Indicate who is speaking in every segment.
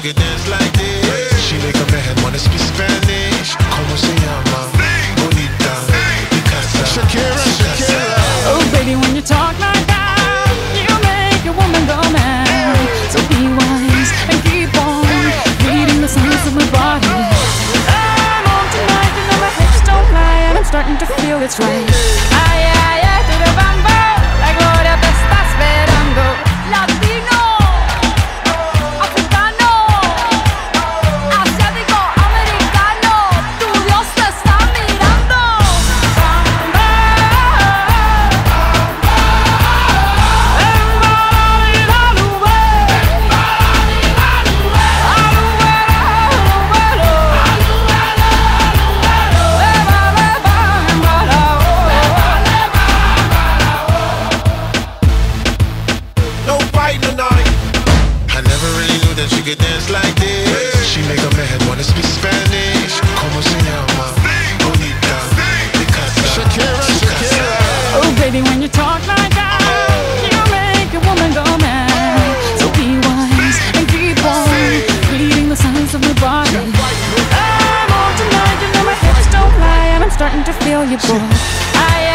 Speaker 1: could dance like this. She make a man wanna speak Spanish. Como se llama? Bonita. Picasa. Shakira, Shakira.
Speaker 2: Oh, baby, when you talk like that, you make a woman go mad. So be wise and keep on reading the signs of my body. I'm tonight, you know my hips don't lie, and I'm starting to feel it's right. She make a man wanna speak Spanish. Como se llama? Bonita. Picasa. Shakira, Shakira. Oh, baby, when you talk like that, you make a woman go mad. So be wise and keep
Speaker 1: on reading the signs of body. I'm on tonight, you know my hips don't lie, and I'm starting to
Speaker 3: feel you, boy. Ay,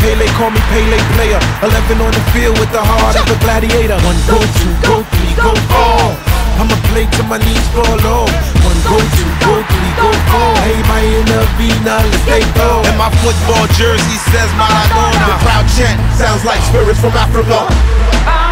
Speaker 3: Pele, call me Pele player. 11 on the field with the heart of a gladiator. One go, two go, three go, four. I'ma play till my knees fall off. One go, two go, three go, four. Hey, my inner Vina, let's stay go.
Speaker 1: And my football jersey says Maradona. The crowd chant sounds like spirits from Africa.